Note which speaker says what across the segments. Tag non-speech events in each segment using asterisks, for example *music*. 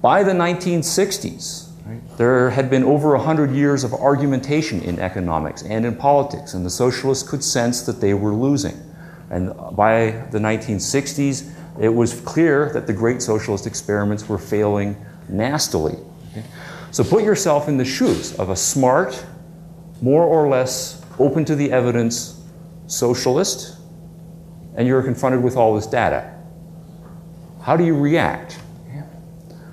Speaker 1: By the 1960s, right, there had been over 100 years of argumentation in economics and in politics, and the socialists could sense that they were losing. And by the 1960s, it was clear that the great socialist experiments were failing nastily. Okay? So put yourself in the shoes of a smart, more or less open to the evidence socialist, and you're confronted with all this data. How do you react?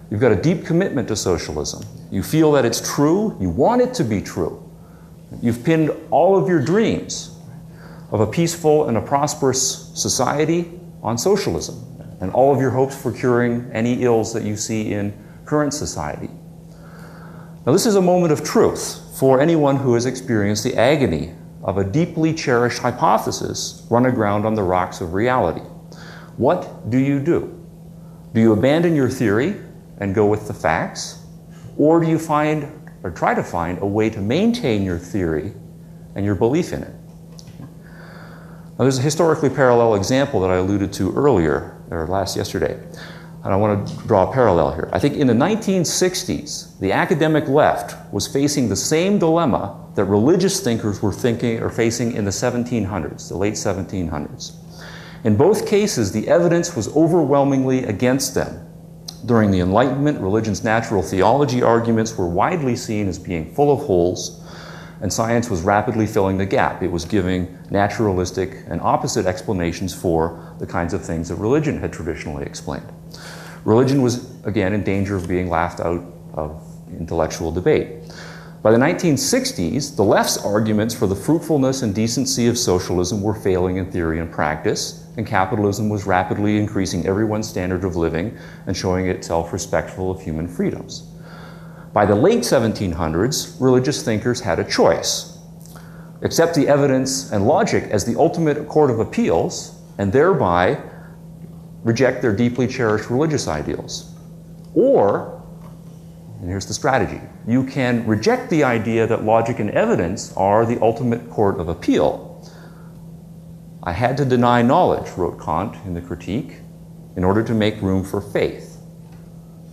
Speaker 1: You've got a deep commitment to socialism. You feel that it's true, you want it to be true. You've pinned all of your dreams of a peaceful and a prosperous society on socialism and all of your hopes for curing any ills that you see in current society. Now, this is a moment of truth for anyone who has experienced the agony of a deeply cherished hypothesis run aground on the rocks of reality. What do you do? Do you abandon your theory and go with the facts? Or do you find or try to find a way to maintain your theory and your belief in it? Now, there's a historically parallel example that I alluded to earlier, or last yesterday, and I want to draw a parallel here. I think in the 1960s, the academic left was facing the same dilemma that religious thinkers were thinking or facing in the 1700s, the late 1700s. In both cases, the evidence was overwhelmingly against them. During the Enlightenment, religion's natural theology arguments were widely seen as being full of holes and science was rapidly filling the gap. It was giving naturalistic and opposite explanations for the kinds of things that religion had traditionally explained. Religion was, again, in danger of being laughed out of intellectual debate. By the 1960s, the left's arguments for the fruitfulness and decency of socialism were failing in theory and practice, and capitalism was rapidly increasing everyone's standard of living and showing itself respectful of human freedoms. By the late 1700s, religious thinkers had a choice accept the evidence and logic as the ultimate court of appeals, and thereby reject their deeply cherished religious ideals. Or, and here's the strategy you can reject the idea that logic and evidence are the ultimate court of appeal. I had to deny knowledge, wrote Kant in the Critique, in order to make room for faith.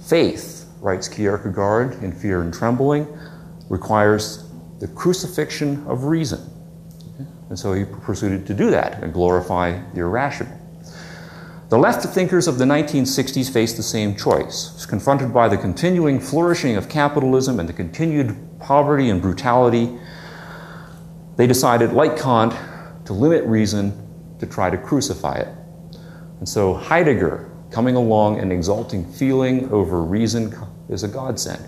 Speaker 1: Faith writes Kierkegaard in Fear and Trembling, requires the crucifixion of reason. And so he proceeded to do that and glorify the irrational. The left thinkers of the 1960s faced the same choice. Confronted by the continuing flourishing of capitalism and the continued poverty and brutality, they decided, like Kant, to limit reason to try to crucify it. And so Heidegger, coming along and exalting feeling over reason, is a godsend.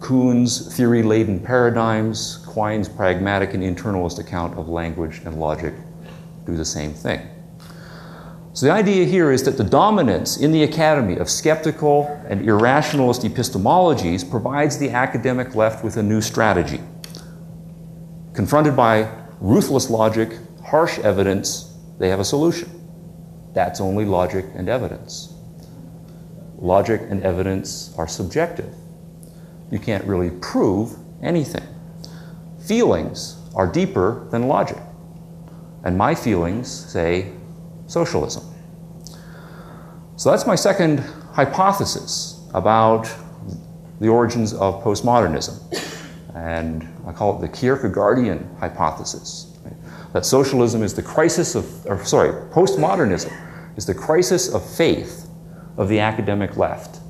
Speaker 1: Kuhn's theory laden paradigms, Quine's pragmatic and internalist account of language and logic do the same thing. So the idea here is that the dominance in the academy of skeptical and irrationalist epistemologies provides the academic left with a new strategy. Confronted by ruthless logic, harsh evidence, they have a solution. That's only logic and evidence logic and evidence are subjective. You can't really prove anything. Feelings are deeper than logic. And my feelings say socialism. So that's my second hypothesis about the origins of postmodernism. And I call it the Kierkegaardian hypothesis. That socialism is the crisis of, or sorry, postmodernism is the crisis of faith of the academic left.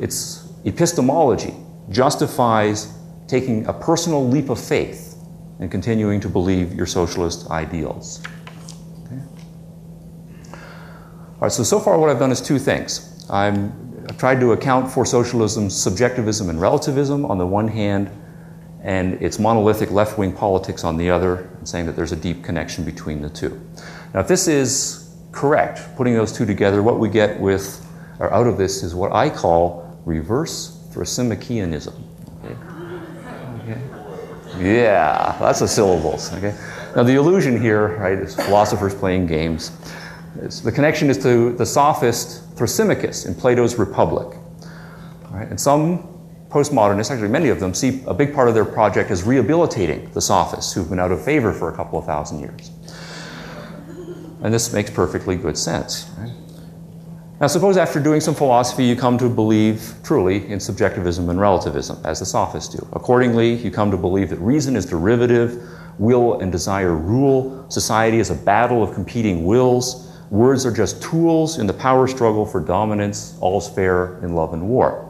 Speaker 1: Its epistemology justifies taking a personal leap of faith and continuing to believe your socialist ideals. Okay. All right, so so far what I've done is two things. i have tried to account for socialism's subjectivism and relativism on the one hand, and its monolithic left wing politics on the other, and saying that there's a deep connection between the two. Now, if this is correct, putting those two together, what we get with or out of this is what I call reverse Thrasymacheanism. Okay? okay? Yeah, that's the syllables. Okay. Now the illusion here, right, is philosophers playing games. It's, the connection is to the sophist Thrasymachus in Plato's Republic. Right? And some postmodernists, actually many of them, see a big part of their project as rehabilitating the sophists who've been out of favor for a couple of thousand years. And this makes perfectly good sense. Right? Now, suppose after doing some philosophy, you come to believe truly in subjectivism and relativism, as the sophists do. Accordingly, you come to believe that reason is derivative, will and desire rule, society is a battle of competing wills, words are just tools in the power struggle for dominance, all's fair in love and war.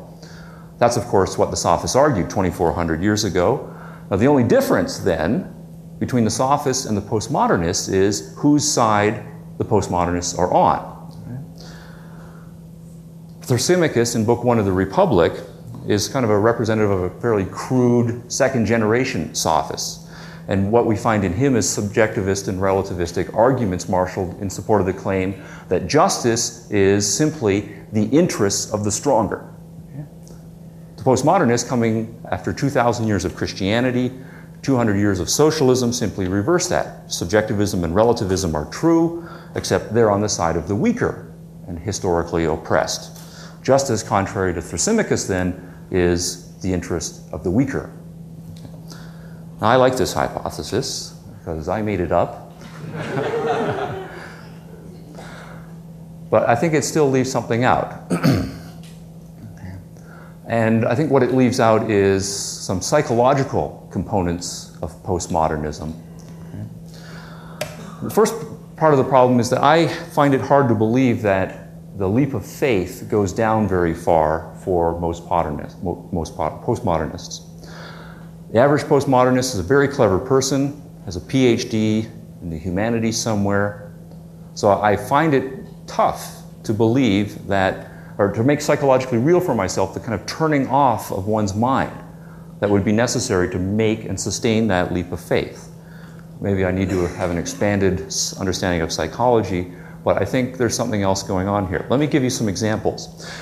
Speaker 1: That's, of course, what the sophists argued 2,400 years ago. Now, the only difference then between the sophists and the postmodernists is whose side the postmodernists are on. Thrasymachus in Book One of the Republic is kind of a representative of a fairly crude second generation sophist. And what we find in him is subjectivist and relativistic arguments marshaled in support of the claim that justice is simply the interests of the stronger. The postmodernists, coming after 2,000 years of Christianity, 200 years of socialism, simply reverse that. Subjectivism and relativism are true, except they're on the side of the weaker and historically oppressed. Just as contrary to Thrasymachus, then, is the interest of the weaker. Now, I like this hypothesis because I made it up. *laughs* but I think it still leaves something out. *clears throat* And I think what it leaves out is some psychological components of postmodernism. The first part of the problem is that I find it hard to believe that the leap of faith goes down very far for most, most postmodernists. The average postmodernist is a very clever person, has a PhD in the humanities somewhere. So I find it tough to believe that or to make psychologically real for myself the kind of turning off of one's mind that would be necessary to make and sustain that leap of faith. Maybe I need to have an expanded understanding of psychology, but I think there's something else going on here. Let me give you some examples.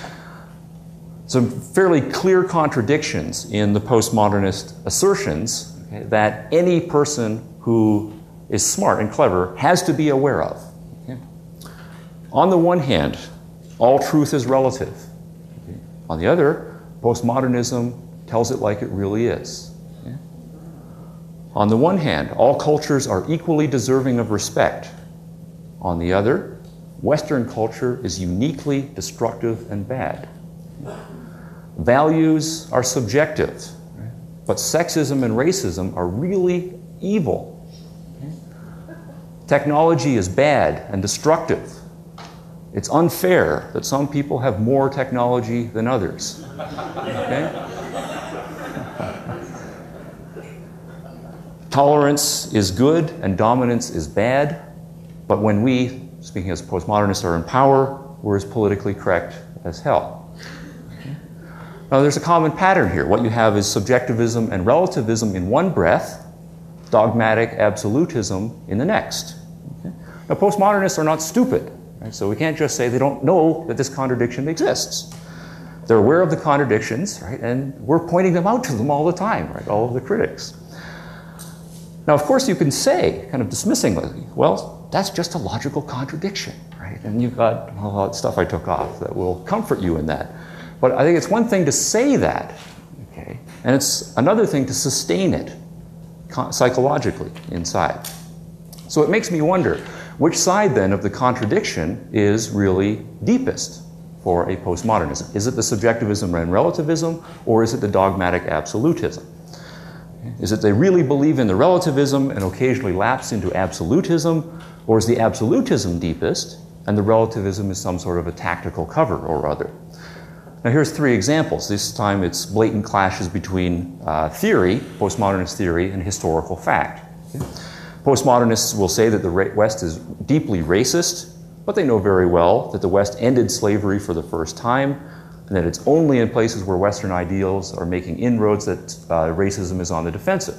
Speaker 1: Some fairly clear contradictions in the postmodernist assertions okay, that any person who is smart and clever has to be aware of. Okay? On the one hand, all truth is relative. Okay. On the other, postmodernism tells it like it really is. On the one hand, all cultures are equally deserving of respect. On the other, Western culture is uniquely destructive and bad. Values are subjective, but sexism and racism are really evil. Technology is bad and destructive. It's unfair that some people have more technology than others. Okay? *laughs* Tolerance is good and dominance is bad, but when we, speaking as postmodernists, are in power, we're as politically correct as hell. Now, there's a common pattern here. What you have is subjectivism and relativism in one breath, dogmatic absolutism in the next. Okay? Now, postmodernists are not stupid. Right? So we can't just say they don't know that this contradiction exists. They're aware of the contradictions, right? And we're pointing them out to them all the time, right? All of the critics. Now, of course, you can say, kind of dismissingly, well, that's just a logical contradiction, right? And you've got all that stuff I took off that will comfort you in that. But I think it's one thing to say that, okay? And it's another thing to sustain it psychologically inside. So it makes me wonder which side then of the contradiction is really deepest for a postmodernism? Is it the subjectivism and relativism, or is it the dogmatic absolutism? Is it they really believe in the relativism and occasionally lapse into absolutism, or is the absolutism deepest and the relativism is some sort of a tactical cover or other? Now, here's three examples. This time it's blatant clashes between uh, theory, postmodernist theory, and historical fact. Okay? Postmodernists will say that the West is deeply racist, but they know very well that the West ended slavery for the first time, and that it's only in places where Western ideals are making inroads that uh, racism is on the defensive.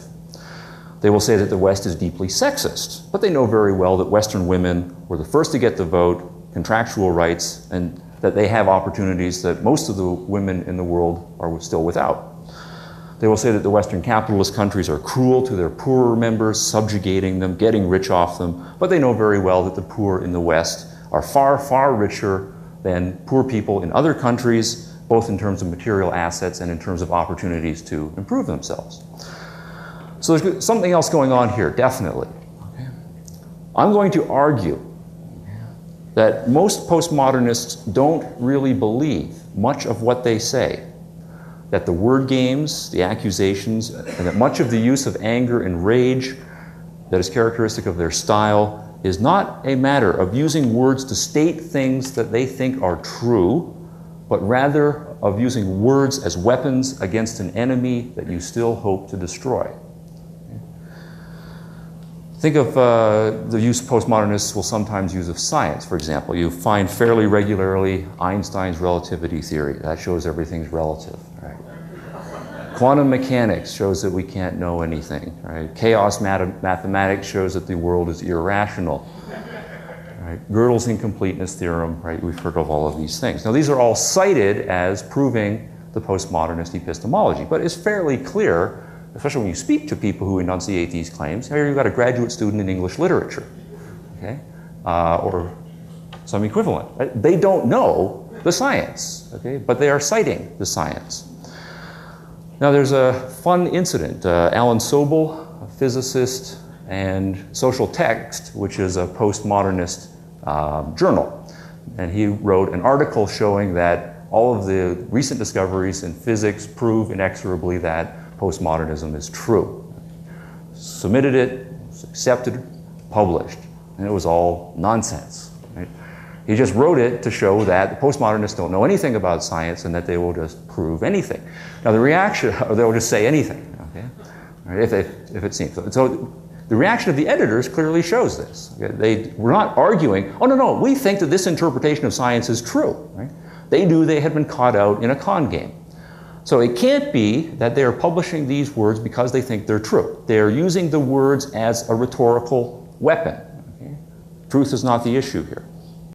Speaker 1: They will say that the West is deeply sexist, but they know very well that Western women were the first to get the vote, contractual rights, and that they have opportunities that most of the women in the world are still without. They will say that the Western capitalist countries are cruel to their poorer members, subjugating them, getting rich off them, but they know very well that the poor in the West are far, far richer than poor people in other countries, both in terms of material assets and in terms of opportunities to improve themselves. So there's something else going on here, definitely. I'm going to argue that most postmodernists don't really believe much of what they say. That the word games, the accusations, and that much of the use of anger and rage that is characteristic of their style is not a matter of using words to state things that they think are true, but rather of using words as weapons against an enemy that you still hope to destroy. Think of uh, the use postmodernists will sometimes use of science, for example. You find fairly regularly Einstein's relativity theory. That shows everything's relative. Right? Quantum mechanics shows that we can't know anything. Right? Chaos math mathematics shows that the world is irrational. Right? Gödel's incompleteness theorem, right? We've heard of all of these things. Now, these are all cited as proving the postmodernist epistemology, but it's fairly clear especially when you speak to people who enunciate these claims. Here you've got a graduate student in English literature, okay, uh, or some equivalent. They don't know the science, okay, but they are citing the science. Now there's a fun incident. Uh, Alan Sokal, a physicist, and Social Text, which is a postmodernist um, journal, and he wrote an article showing that all of the recent discoveries in physics prove inexorably that postmodernism is true. Submitted it, accepted, published, and it was all nonsense. Right? He just wrote it to show that the postmodernists don't know anything about science and that they will just prove anything. Now the reaction, or they'll just say anything, okay? Right? If, if, if it seems so. so. the reaction of the editors clearly shows this. Okay? They were not arguing, oh no, no, we think that this interpretation of science is true. Right? They knew they had been caught out in a con game. So it can't be that they are publishing these words because they think they're true. They are using the words as a rhetorical weapon. Okay? Truth is not the issue here.